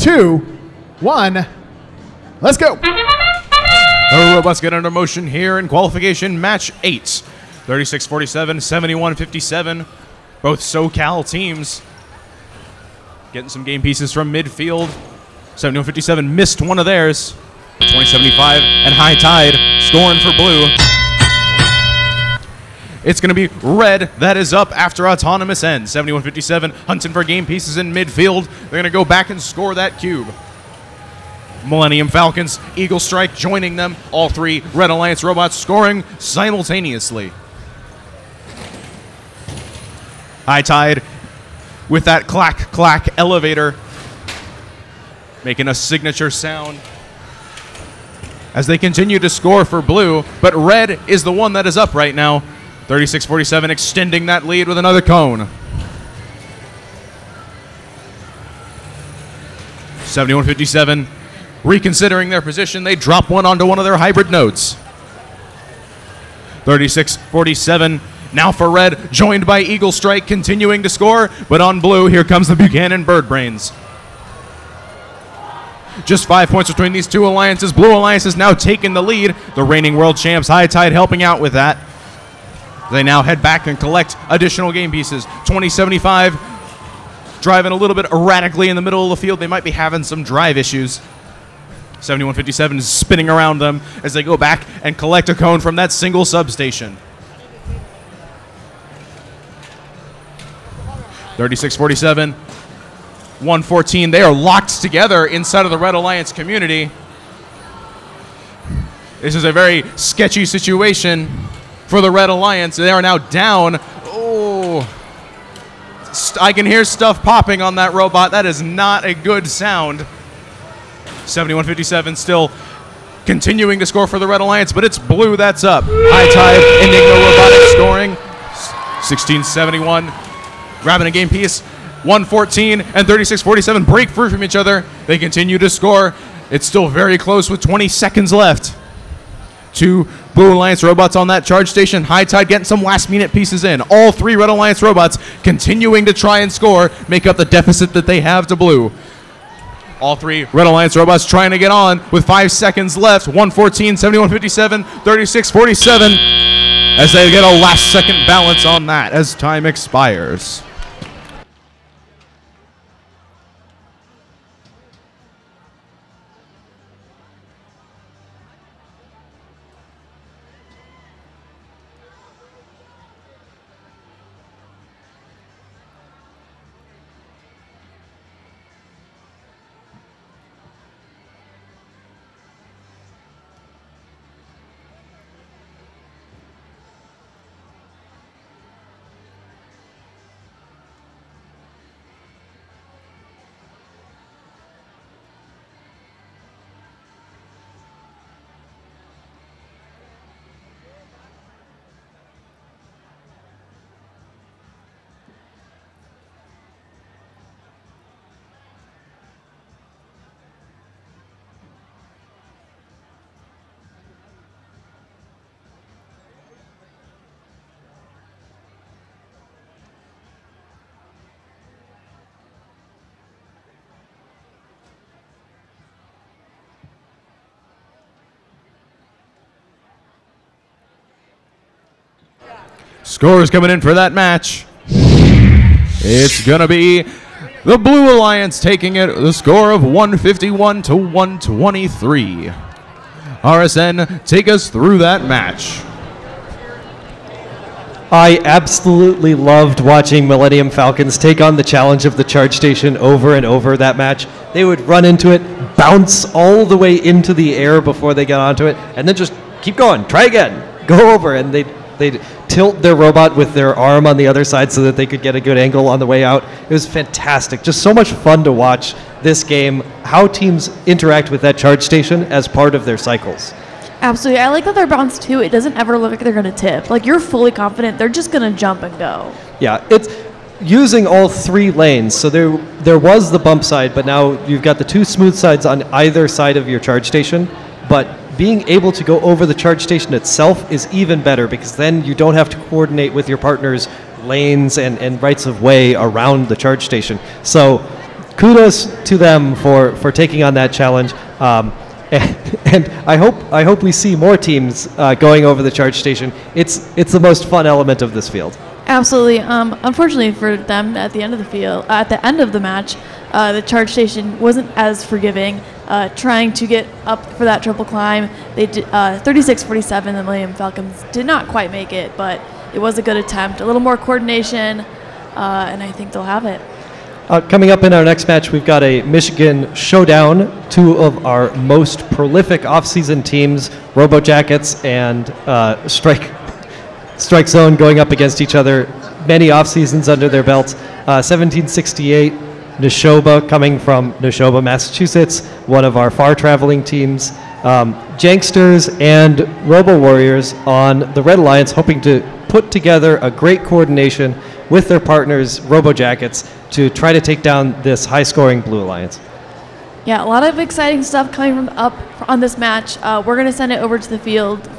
two, one. Let's go. The robots get under motion here in qualification match 8. 36 47, 71 57. Both SoCal teams getting some game pieces from midfield. 71 57 missed one of theirs. 2075 and High Tide scoring for blue. It's going to be red that is up after autonomous end. 7157 hunting for game pieces in midfield. They're going to go back and score that cube. Millennium Falcons, Eagle Strike joining them. All three Red Alliance robots scoring simultaneously. High Tide with that clack clack elevator making a signature sound as they continue to score for blue, but red is the one that is up right now. 36 47 extending that lead with another cone. 71 57 reconsidering their position. They drop one onto one of their hybrid nodes. 36 47 now for red, joined by Eagle Strike, continuing to score, but on blue, here comes the Buchanan Bird Brains. Just five points between these two alliances. Blue Alliance has now taken the lead. The reigning world champs, High Tide, helping out with that. They now head back and collect additional game pieces. 2075 driving a little bit erratically in the middle of the field. They might be having some drive issues. 7157 is spinning around them as they go back and collect a cone from that single substation. 3647, 114. They are locked together inside of the Red Alliance community. This is a very sketchy situation for the Red Alliance. They are now down. Oh, I can hear stuff popping on that robot. That is not a good sound. 7157 still continuing to score for the Red Alliance, but it's blue that's up. High Tide, Enigma Robotics scoring. 1671, grabbing a game piece. 114 and 3647 break free from each other. They continue to score. It's still very close with 20 seconds left. Two Blue Alliance robots on that charge station. High Tide getting some last minute pieces in. All three Red Alliance robots continuing to try and score, make up the deficit that they have to Blue. All three Red Alliance robots trying to get on with five seconds left. 114, 7157, 3647. As they get a last second balance on that as time expires. Scores coming in for that match. It's going to be the Blue Alliance taking it, the score of 151 to 123. RSN, take us through that match. I absolutely loved watching Millennium Falcons take on the challenge of the charge station over and over that match. They would run into it, bounce all the way into the air before they got onto it, and then just keep going, try again, go over, and they'd, they'd tilt their robot with their arm on the other side so that they could get a good angle on the way out. It was fantastic. Just so much fun to watch this game, how teams interact with that charge station as part of their cycles. Absolutely. I like that they're bounced too. It doesn't ever look like they're going to tip. Like you're fully confident they're just going to jump and go. Yeah, it's using all three lanes. So there there was the bump side, but now you've got the two smooth sides on either side of your charge station. But being able to go over the charge station itself is even better because then you don't have to coordinate with your partners lanes and, and rights of way around the charge station. So kudos to them for, for taking on that challenge. Um, and, I hope I hope we see more teams uh, going over the charge station. It's it's the most fun element of this field. Absolutely. Um, unfortunately for them, at the end of the field, at the end of the match, uh, the charge station wasn't as forgiving. Uh, trying to get up for that triple climb, they did uh, 36-47. The Millennium Falcons did not quite make it, but it was a good attempt. A little more coordination, uh, and I think they'll have it. Uh, coming up in our next match, we've got a Michigan showdown. Two of our most prolific offseason teams, Robo Jackets and uh, Strike Strike Zone, going up against each other. Many off seasons under their belts. Uh, 1768, Nashoba coming from Nashoba, Massachusetts, one of our far traveling teams. Um, Janksters and Robo Warriors on the Red Alliance, hoping to put together a great coordination with their partners, Robo Jackets, to try to take down this high scoring Blue Alliance. Yeah, a lot of exciting stuff coming up on this match. Uh, we're going to send it over to the field